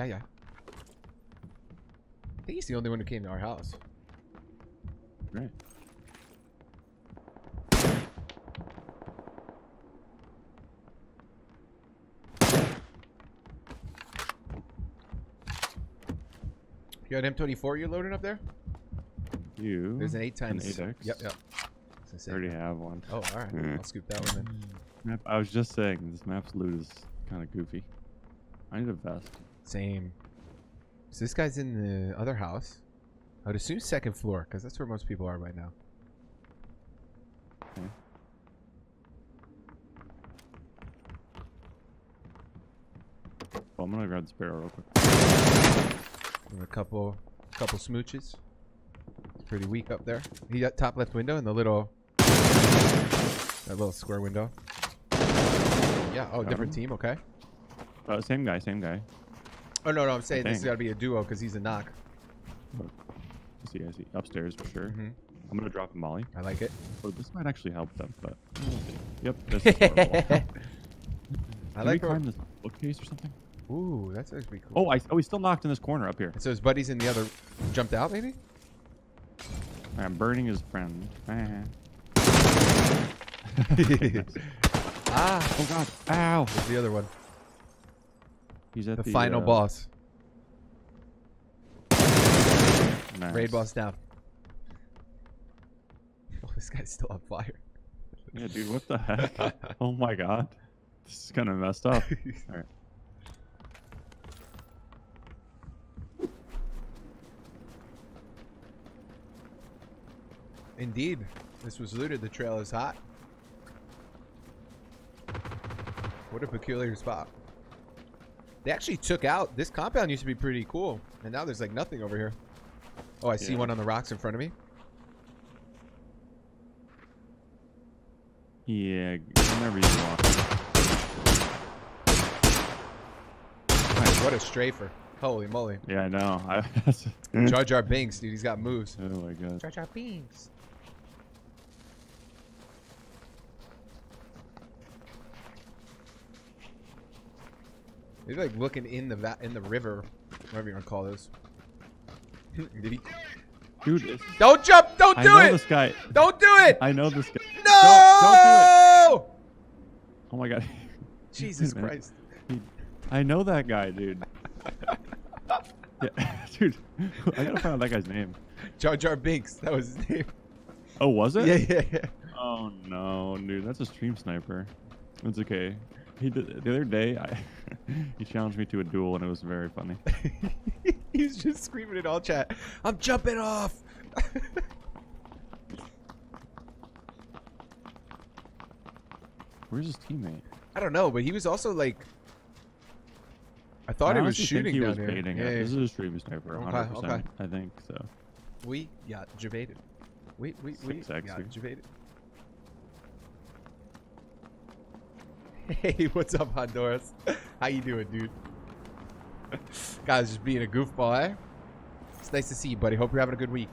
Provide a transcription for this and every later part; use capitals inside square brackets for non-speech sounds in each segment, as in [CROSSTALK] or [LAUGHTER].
Yeah, yeah. I think he's the only one who came to our house. Right. You got an M24 you're loading up there? You. There's an 8 times. 8X? Yep, yep. I already have one. Oh, alright. Yeah. Hmm. I'll scoop that one then. I was just saying, this map's loot is kind of goofy. I need a vest. Same. So this guy's in the other house. I would assume second floor, because that's where most people are right now. Okay. Well, I'm gonna grab this barrel real quick. And a couple, couple smooches. It's pretty weak up there. He got top left window and the little, that little square window. Yeah. Oh, Got different him. team. Okay. Uh, same guy, same guy. Oh no, no. I'm saying this has got to be a duo because he's a knock. I see, I see. Upstairs for sure. hmm I'm gonna drop a molly. I like it. Oh, this might actually help them, but. [LAUGHS] Yep, this is. [LAUGHS] I Did we like. climb this bookcase or something? Ooh, that's actually cool. Oh, I oh he's still knocked in this corner up here. So his buddies in the other jumped out, maybe? I'm burning his friend. [LAUGHS] Ah. ah, oh god! Ow! there's the other one. He's at The, the, final uh, boss. nice. Raid boss down. [LAUGHS] Oh, this guy's still on fire. Yeah, dude, what the heck? [LAUGHS] oh my god, this is kind of messed up. [LAUGHS] All right. Indeed. This was looted. The trail is hot. What a peculiar spot. They actually took out this compound used to be pretty cool, and now there's like nothing over here. Oh, I see one on the rocks in front of me. Yeah, whenever you walk. Nice, what a strafer! Holy moly! Yeah, I know. I, [LAUGHS] Jar Jar Binks, dude, he's got moves. oh my god. Jar Jar Binks. He's like looking in the va- in the river, whatever you want to call this. [LAUGHS] Did he? Dude, Don't jump! Don't do I know it! this guy. Don't do it! I know this guy. no! don't do Oh my god. [LAUGHS] Jesus. Christ! He- I know that guy, dude. [LAUGHS] yeah, dude. I gotta find out that guy's name. Jar Jar Binks, that was his name. Oh, was it? Yeah, yeah, yeah. Oh no, dude, that's a stream sniper. It's okay. He did, the other day, I, [LAUGHS] he challenged me to a duel, and it was very funny. [LAUGHS] He's just screaming in all chat. I'm jumping off. [LAUGHS] Where's his teammate? I don't know, but he was also like. I thought I he was shooting he down was here. baiting yeah, yeah. This is a stream sniper, 100%. okay. I think so. We got jebaited. We we we 6x, got. [LAUGHS] Hey, what's up, Honduras? How you doing, dude? [LAUGHS] Guys, just being a goofball, eh? It's nice to see you, buddy. Hope you're having a good week.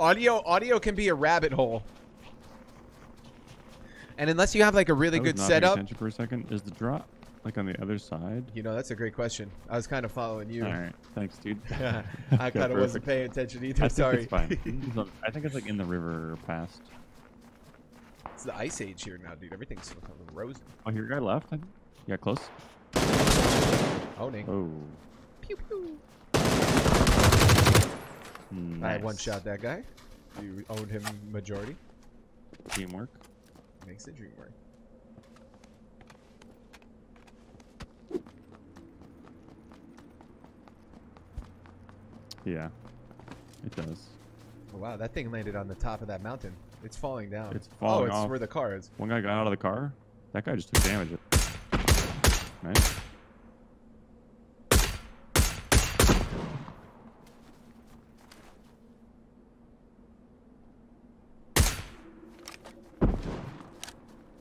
Audio, audio can be a rabbit hole. And unless you have like a really good setup, for a second. Is the drop like on the other side? you know, that's a great question. I was kind of following you. All right, thanks, dude. [LAUGHS] [LAUGHS] I kind of wasn't paying attention I either. think Sorry. it's fine. [LAUGHS] I think it's like in the river past. it's the ice age here now, dude. Everything's fucking frozen. Oh, your guy left. Yeah, close. Oh, Owning. Oh, Pew pew. nice. I one shot that guy. You owned him majority. Teamwork. Makes the dream work. Yeah, it does. Oh, wow, that thing landed on the top of that mountain. It's falling down. It's falling oh, it's off. where the car is. One guy got out of the car. That guy just took damage. Nice.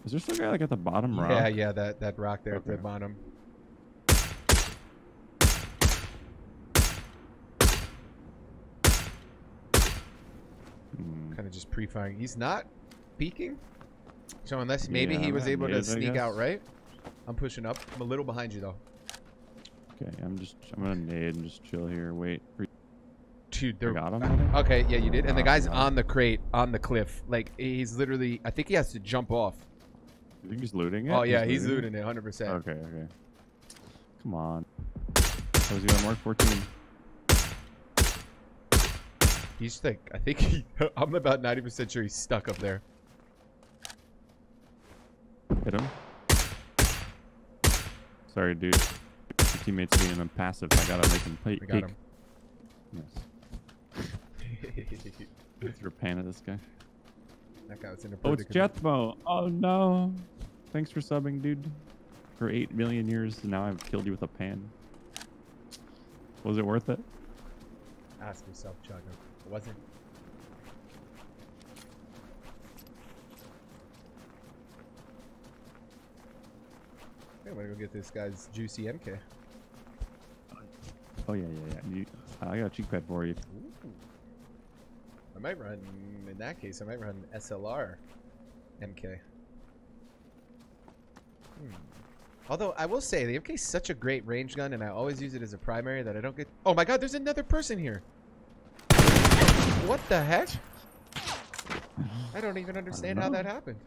Is there still a guy like at the bottom rock? Yeah, yeah, that, that rock there at the bottom. Hmm. Kind of just pre-firing. He's not peeking. So unless maybe Yeah, he was able to sneak out right. I'm pushing up. I'm a little behind you though. Okay, I'm just I'm gonna nade and just chill here. Wait. Dude, they're got him. Okay, yeah, you did. And the guy's on the crate, on the cliff. Like he's literally I think he has to jump off. You think he's looting it? Oh yeah, he's looting looting it 100%. Okay, okay. Come on. Was you on Mark 14. He's like I think he [LAUGHS] I'm about 90% sure he's stuck up there. Hit him. Sorry, dude. Your teammates being a passive. I gotta make him play. We got him. Yes. A pan at this guy. that guy was in a Oh, it's. Jethmo. Oh no. Thanks for subbing, dude. For eight million years, and now I've killed you with a pan. Was it worth it? Ask yourself, Chaga. It wasn't. Okay, I'm gonna go get this guy's juicy MK. Oh yeah, yeah, yeah. You, I got a cheek pad for you. Ooh. I might run, in that case, I might run SLR MK. Hmm. Although, I will say, the MK is such a great range gun, and I always use it as a primary that I don't get... Oh my god, there's another person here! What the heck? I don't even understand how that happened.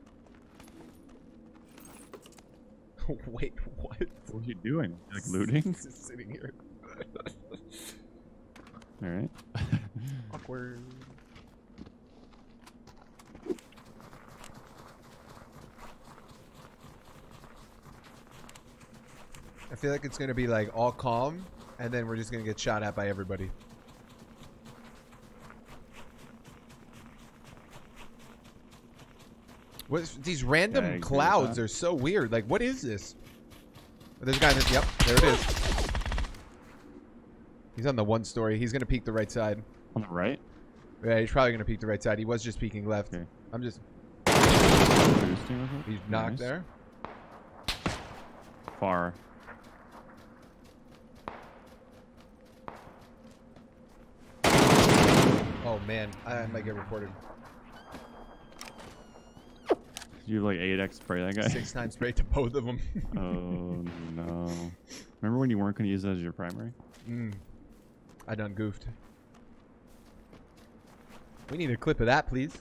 [LAUGHS] Wait, what? What are you doing? Like looting? [LAUGHS] Just sitting here. [LAUGHS] All right. Awkward. I feel like it's gonna be like all calm, and then we're just gonna get shot at by everybody. What's these random Yeah, I agree with clouds are so weird. Like, what is this? Oh, There's a guy. That, yep, there it is. He's on the one story. He's gonna peek the right side. On the right. Yeah, he's probably gonna peek the right side. He was just peeking left. Okay. I'm just. Boosting with it. He's knocked Nice. there. Far. Oh man, I might get reported. You have like 8x spray that guy. Six times straight to both of them. [LAUGHS] oh no. Remember when you weren't gonna use it as your primary? mm. I done goofed. We need a clip of that, please.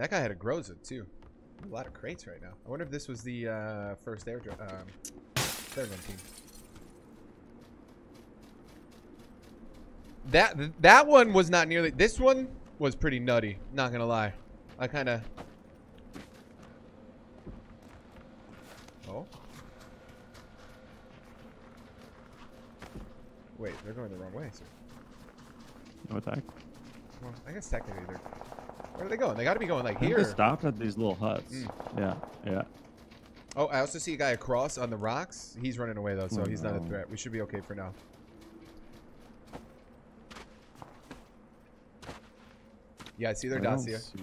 Yeah, that guy had a Groza too. A lot of crates right now. I wonder if this was the uh, first airdrop. Um, one team. That that one was not nearly. This one was pretty nutty. Not gonna lie. I kind of. Oh. Wait, they're going the wrong way. So, No attack. well, I guess technically they're. Where are they going? They got to be going like here. they stopped at these little huts. Mm. Yeah, yeah. Oh, I also see a guy across on the rocks. He's running away though, so Oh, he's not a threat. We should be okay for now. Yeah, I see their I dots here. see-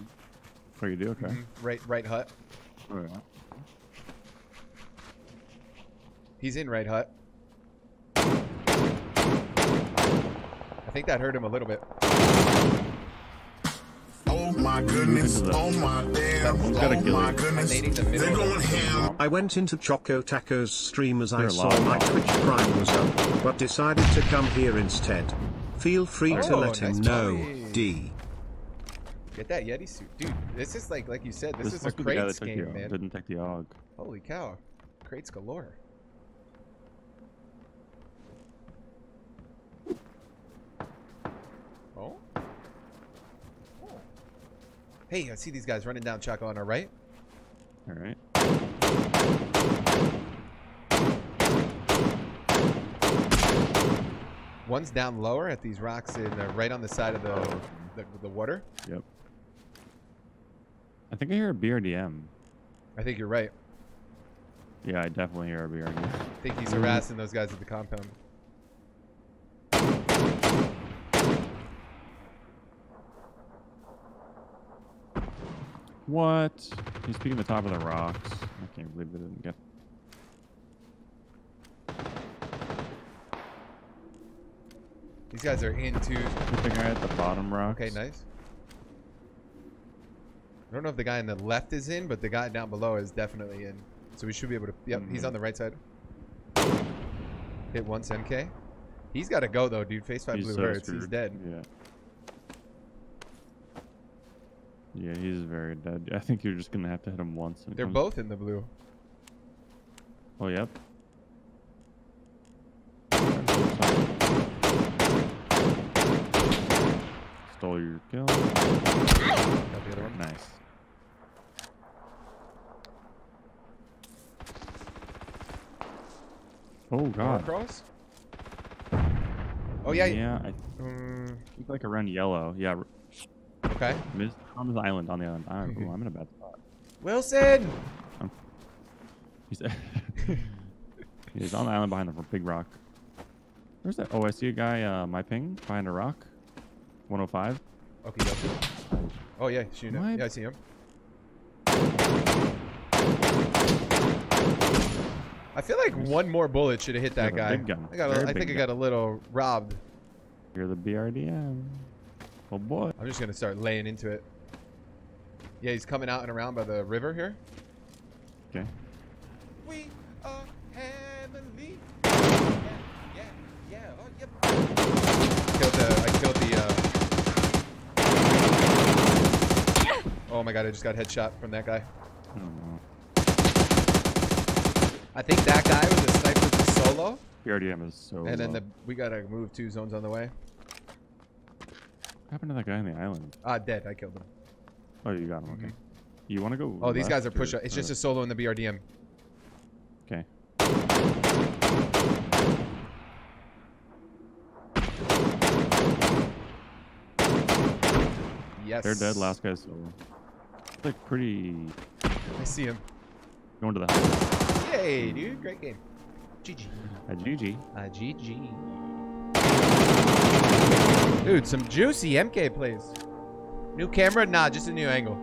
Oh, you do? Okay. Mhm, Right, right hut. Oh, yeah. He's in right hut. I think that hurt him a little bit. Oh my goodness, oh my damn, He's got a oh my goodness. Nading the middle They're going ham. I went into chocoTaco's stream as I You're saw my Twitch Prime was up, but decided to come here instead. Feel free to Oh, let him nice know, play. D. Get that Yeti suit, dude. This is like, like you said, this, is a must be the guy crates game, man. Didn't take the AUG. Holy cow, crates galore. Oh. Oh. Hey, I see these guys running down Chaco on our right. All right. One's down lower at these rocks in uh, right on the side of the, the the water. Yep. I think I hear a BRDM. I think you're right. Yeah, I definitely hear a BRDM. I think he's harassing those guys at the compound. What? He's peeking the top of the rocks. I can't believe they didn't get. These guys are into. Hit the guy at the bottom rock. Okay, nice. I don't know if the guy on the left is in, but the guy down below is definitely in. So we should be able to. Yep, he's Mhm. on the right side. Hit once MK. He's got to go though, dude. Face five He's blue so hurts. He's dead. Yeah. Yeah, he's very dead. I think you're just gonna have to hit him once. and They're comes- both in the blue. Oh, yep. Stole your kill. Got the other one. Nice. Oh god. Oh yeah. Yeah, I mm. think like around yellow. Yeah, okay. On the island. On the island. I, ooh, I'm in a bad spot. Wilson. [LAUGHS] He's [LAUGHS] he's on the island behind the big rock. Where's that? Oh, I see a guy. Uh, my ping behind a rock. 105. Okay. Yep. Oh yeah, shooting. What? it. Yeah, I see him. I feel like one more bullet should have hit that guy. gun. I got. A, I think big I got a little robbed. You're the BRDM. Oh boy. I'm just gonna start laying into it. Yeah, he's coming out and around by the river here. Okay. We are heavenly. Yeah, yeah, yeah. Oh, yep. Killed the. I killed the. Uh... Oh my god! I just got headshot from that guy. I. I think that guy was a sniper just solo, BRDM is so. and then the we gotta move two zones on the way. What happened to that guy on the island? Ah, dead. I killed him. Oh, you got him. Okay. You want to go? Oh, these guys are left or- push. It's just a solo in the BRDM. Okay. Yes. They're dead. Last guy's solo. It's like pretty. I see him. Going to the house. Yay, dude! Great game. GG. Uh, GG. Uh, GG. Dude, some juicy MK plays. New camera? Nah, just a new angle.